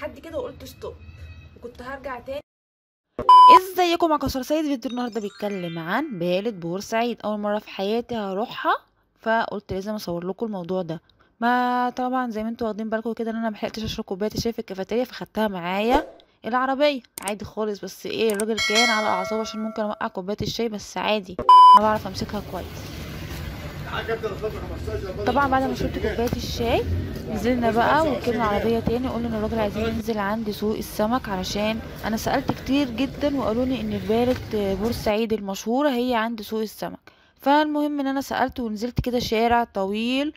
لحد كده وقلت stop وكنت هرجع تاني. ازيكم يا كسر سيد. فيديو النهارده بيتكلم عن بالة بورسعيد أول مرة في حياتي هروحها فقلت لازم أصور لكم الموضوع ده. ما طبعا زي ما أنتوا واخدين بالكم كده إن أنا ملحقتش أشرب كوباية الشاي في الكافيتيريا فخدتها معايا العربية. عادي خالص بس إيه الراجل كان على أعصابه عشان ممكن أوقع كوباية الشاي بس عادي. أنا بعرف أمسكها كويس. طبعا بعد ما شربت كوباية الشاي نزلنا بقى وركبنا العربيه تاني قلنا إن الراجل عايزين ننزل عند سوق السمك علشان أنا سألت كتير جدا وقالوا لي إن بارة بورسعيد المشهورة هي عند سوق السمك. فالمهم إن أنا سألت ونزلت كده شارع طويل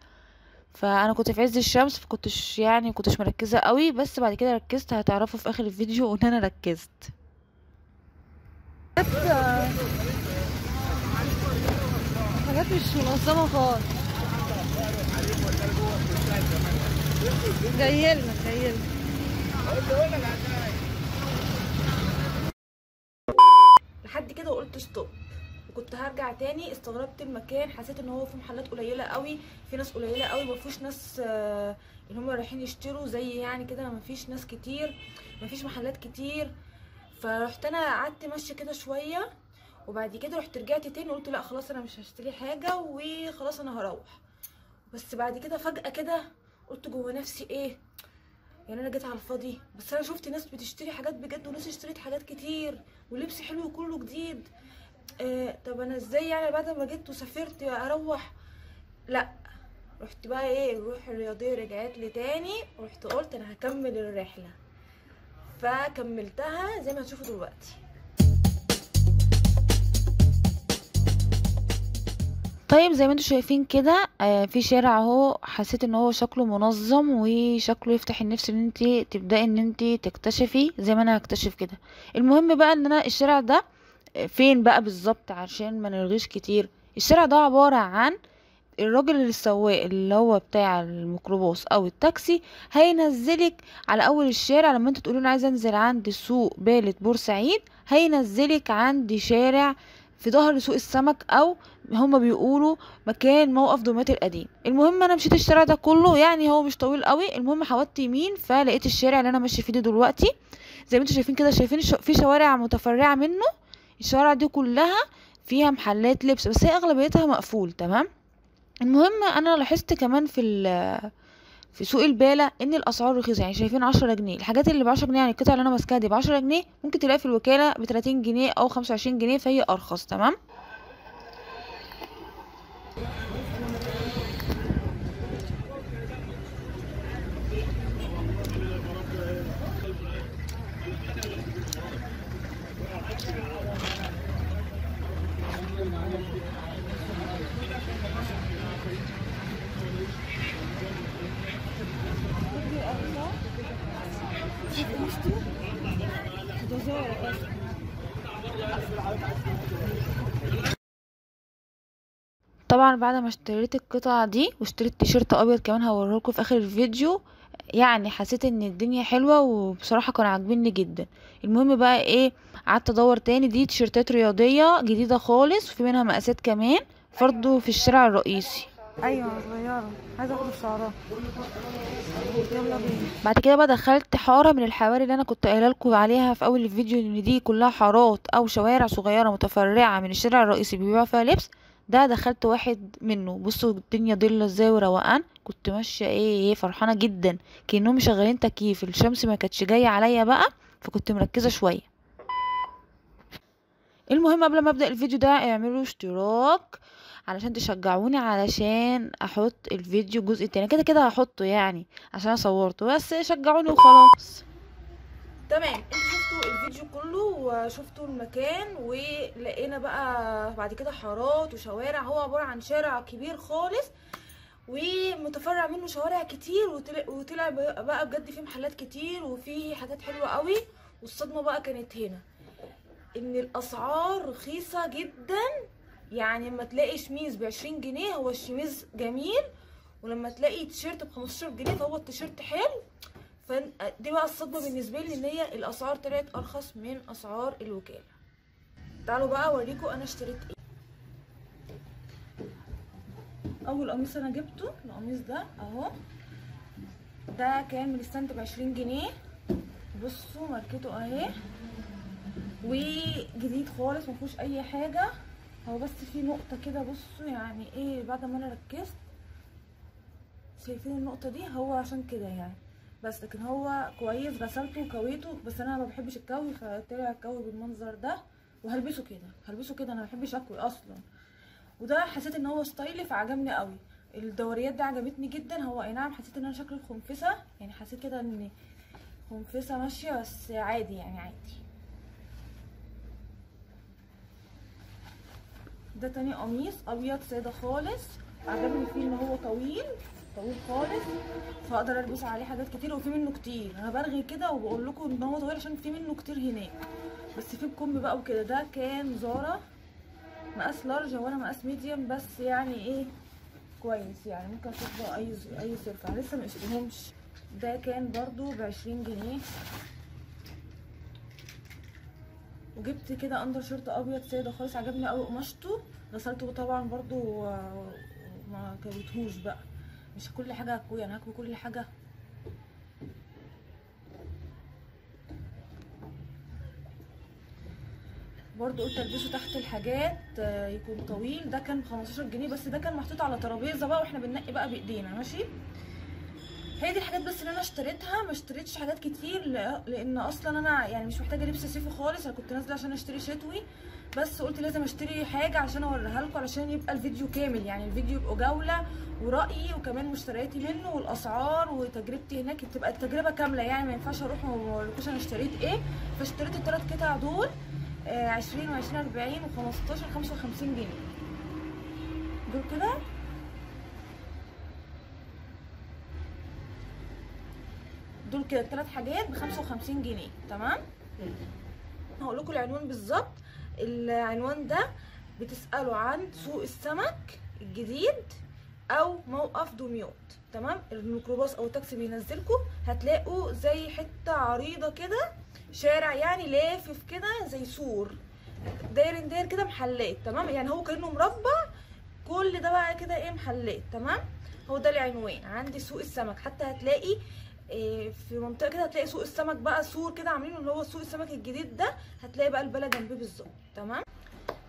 فأنا كنت في عز الشمس فكنتش يعني كنتش مركزة قوي بس بعد كده ركزت هتعرفوا في آخر الفيديو إن أنا ركزت. مش منظمة خالص. جايلنا جايلنا لحد كده وقلت ستوب وكنت هرجع تاني استغربت المكان حسيت إن هو في محلات قليلة قوي في ناس قليلة قوي مفيش ناس آه، اللي هم رايحين يشتروا زي يعني كده مفيش ناس كتير مفيش محلات كتير. فرحت أنا قعدت ماشية كده شوية. وبعد كده رحت رجعت تاني وقلت لا خلاص أنا مش هشتري حاجة وخلاص أنا هروح. بس بعد كده فجأة كده قلت جوه نفسي إيه؟ يعني أنا جيت على الفاضي. بس أنا شفت ناس بتشتري حاجات بجد وناس اشتريت حاجات كتير ولبس حلو كله جديد. آه طب أنا إزاي يعني بعد ما جيت وسافرت أروح؟ لا رحت بقى إيه الروح الرياضية رجعت لي تاني ورحت قلت أنا هكمل الرحلة. فكملتها زي ما هتشوفوا دلوقتي. طيب زي ما أنتم شايفين كده آه، في شارع اهو حسيت ان هو شكله منظم وشكله يفتح النفس ان انت تبدأي ان انت تكتشفي زي ما أنا هكتشف كده. المهم بقى ان أنا الشارع ده آه، فين بقى بالظبط؟ عشان ما نلغيش كتير. الشارع ده عبارة عن الراجل السواق اللي هو بتاع الميكروباص أو التاكسي هينزلك على اول الشارع. لما انت تقولي أنا عايزة انزل عند سوق بالة بورسعيد هينزلك عند شارع في ظهر سوق السمك أو هما بيقولوا مكان موقف دومات القديم. المهم أنا مشيت الشارع ده كله يعني هو مش طويل قوي. المهم حودت يمين فلقيت الشارع اللي أنا ماشيه فيه دلوقتي. زي ما أنتم شايفين كده شايفين في شوارع متفرعة منه. الشوارع دي كلها فيها محلات لبس بس هي أغلبيتها مقفول تمام؟ المهم أنا لاحظت كمان في في سوق البالة إن الأسعار رخيصة. يعني شايفين عشرة جنيه. الحاجات اللي بعشرة جنيه يعني القطع اللي أنا ماسكاها دي بعشرة جنيه ممكن تلاقي في الوكالة بتلاتين جنيه أو خمسة وعشرين جنيه فهي أرخص. تمام؟ طبعا بعد ما اشتريت القطعة دي واشتريت تيشيرت أبيض كمان هوريهولكوا في آخر الفيديو يعني حسيت إن الدنيا حلوة وبصراحة كانوا عاجبيني جدا. المهم بقى إيه قعدت أدور تاني دي تيشيرتات رياضية جديدة خالص وفي منها مقاسات كمان برضه في الشارع الرئيسي. أيوه صغيرة. عايزة أخد الشعرات يلا بينا. بعد كده بقى دخلت حارة من الحواري اللي أنا كنت قايلة لكم عليها في أول الفيديو إن دي كلها حارات أو شوارع صغيرة متفرعة من الشارع الرئيسي بيبيعوا فيها لبس. ده دخلت واحد منه. بصوا الدنيا ضلة إزاي وروقان. كنت ماشية إيه إيه فرحانة جدا. كأنهم مشغلين تكييف. الشمس ما كانتش جاية عليا بقى فكنت مركزة شوية. المهم قبل ما أبدأ الفيديو ده اعملوا اشتراك علشان تشجعوني علشان أحط الفيديو الجزء التاني. كده كده هحطه يعني عشان صورته. بس شجعوني وخلاص. تمام. أنتوا شفتوا الفيديو كله وشفتوا المكان ولقينا بقى بعد كده حارات وشوارع. هو عبارة عن شارع كبير خالص ومتفرع منه شوارع كتير وطلع, بقى بجد فيه محلات كتير وفيه حاجات حلوة قوي. والصدمة بقى كانت هنا. إن الأسعار رخيصة جدا. يعني لما تلاقي شميز بعشرين جنيه هو الشميز جميل. ولما تلاقي تيشيرت بخمستاشر جنيه فهو التيشيرت حلو. فدي بقى الصدمة بالنسبة لي إن هي الأسعار طلعت أرخص من أسعار الوكالة. تعالوا بقى أوريكم أنا اشتريت إيه. أول قميص أنا جبته القميص ده أهو. ده كان من ال stand بعشرين جنيه. بصوا ماركته أهي. وجديد خالص مفيهوش أي حاجة. هو بس في نقطة كده بصوا يعني إيه بعد ما أنا ركزت شايفين النقطة دي؟ هو عشان كده يعني. بس لكن هو كويس غسلته وكويته بس أنا ما بحبش الكوي فطلع الكوي بالمنظر ده وهلبسه كده هلبسه كده أنا ما بحبش أكوي أصلا. وده حسيت إن هو ستايلي فعجبني قوي. الدوريات دي عجبتني جدا هو أي نعم حسيت إن أنا شكل الخنفسة يعني حسيت كده إن خنفسة ماشية بس عادي يعني عادي. ده تاني قميص أبيض سادة خالص عجبني فيه إن هو طويل. طويل خالص فاقدر ألبس عليه حاجات كتير وفي منه كتير. أنا برغي كده وبقول لكم إن هو طويل عشان في منه كتير هناك. بس في الكم بقى وكده. ده كان زارا مقاس large وأنا مقاس medium بس يعني إيه كويس يعني. ممكن أشوف بقى أي أي أنا لسه مقستهمش ده كان برضو بعشرين جنيه. وجبت كده under shirt أبيض سادة خالص عجبني قوي قماشته. غسلته طبعا برضو وما كويتهوش بقى. مش كل حاجة هكوي أنا هكوي كل حاجة. برضو قلت ألبسه تحت الحاجات يكون طويل. ده كان ب 15 جنيه بس ده كان محطوط على ترابيزة بقى وإحنا بننقي بقى بإيدينا. ماشي؟ هي دي الحاجات بس اللي أنا اشتريتها ما اشتريتش حاجات كتير لأن أصلا أنا يعني مش محتاجة لبس صيفي خالص أنا كنت نازلة عشان أشتري شتوي بس قلت لازم أشتري حاجة عشان أوريها لكم علشان يبقى الفيديو كامل يعني الفيديو يبقى جولة ورأيي وكمان مشترياتي منه والأسعار وتجربتي هناك تبقى التجربة كاملة يعني ما ينفعش أروح وما أوريكوش أنا اشتريت إيه. فاشتريت الثلاث قطع دول آه عشرين وعشرين أربعين وخمستاشر خمسة وخمسين جنيه. دول كده؟ كده الثلاث حاجات بخمسة وخمسين جنيه تمام؟ هقول لكم العنوان بالظبط. العنوان ده بتسألوا عن سوق السمك الجديد أو موقف دمياط تمام؟ الميكروباص أو التاكسي بينزلكم هتلاقوا زي حتة عريضة كده شارع يعني لافف كده زي سور داير داير كده محلات تمام؟ يعني هو كأنه مربع كل ده بقى كده إيه محلات تمام؟ هو ده العنوان عندي سوق السمك. حتى هتلاقي في منطقة كده هتلاقي سوق السمك بقى سور كده عاملينه اللي هو سوق السمك الجديد ده هتلاقي بقى البالة جنبيه بالظبط تمام؟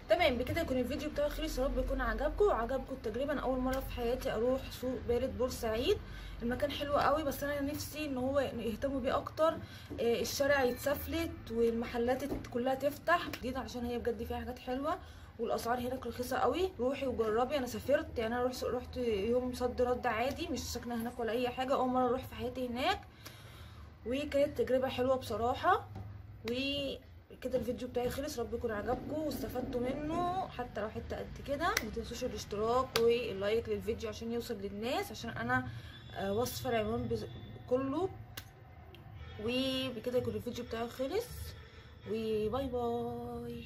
تمام بكده يكون الفيديو بتاعي خلص. يا رب يكون عجبكم. وعجبكم التجربه أنا أول مرة في حياتي أروح سوق بالة بورسعيد. المكان حلو قوي بس أنا نفسي إن هو يهتموا بيه أكتر. إيه الشارع يتسفلت والمحلات كلها تفتح جديد عشان هي بجد فيها حاجات حلوة والأسعار هناك رخيصة قوي. روحي وجربي أنا سافرت. يعني أنا رحت رحت يوم صد رد عادي مش ساكنة هناك ولا أي حاجة. أول مرة أروح في حياتي هناك. وكانت تجربة حلوة بصراحة. و كده الفيديو بتاعي خلص. رب يكون عجبكم واستفدتوا منه. حتى لو حتة قد كده ما تنسوش الاشتراك واللايك للفيديو عشان يوصل للناس عشان أنا وصفة العنوان كله. وبكده يكون الفيديو بتاعي خلص. وباي باي.